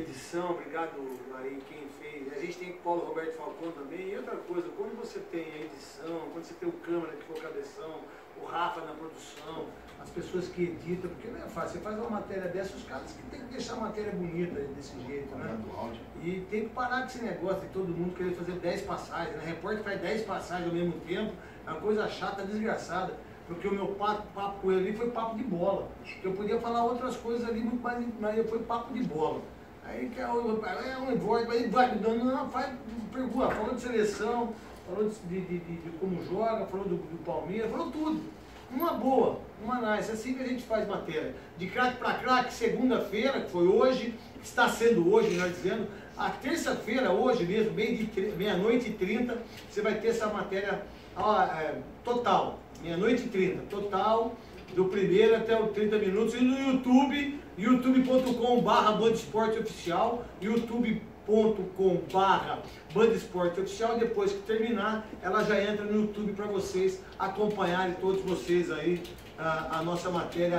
edição, obrigado aí quem fez. A gente tem o Paulo Roberto Falcão também. E outra coisa, quando você tem a edição, quando você tem o câmera que for cabeção, o Rafa na produção, as pessoas que editam, porque não é fácil. Você faz uma matéria dessa, os caras que tem que deixar a matéria bonita desse jeito, né? E tem que parar com esse negócio de todo mundo querer fazer 10 passagens, né? Repórter faz 10 passagens ao mesmo tempo, é uma coisa chata, desgraçada. Porque o meu papo, papo com ele ali foi papo de bola. Eu podia falar outras coisas ali, muito mais, mas foi papo de bola. Aí que é é um voz, aí vai dando, não, faz, pergunta, falou de seleção, falou de, de, de, de como joga, falou do, do, Palmeiras, falou tudo. Uma boa, uma nice, é assim que a gente faz matéria. De craque para craque, segunda-feira, que foi hoje, está sendo hoje, nós dizendo, a terça-feira, hoje mesmo, meia-noite e trinta, você vai ter essa matéria ó, é, total, meia-noite e trinta, total do primeiro até o 30 minutos, e no YouTube, youtube.com barra Oficial, youtube.com barra Oficial, depois que terminar, ela já entra no YouTube para vocês acompanharem todos vocês aí a, a nossa matéria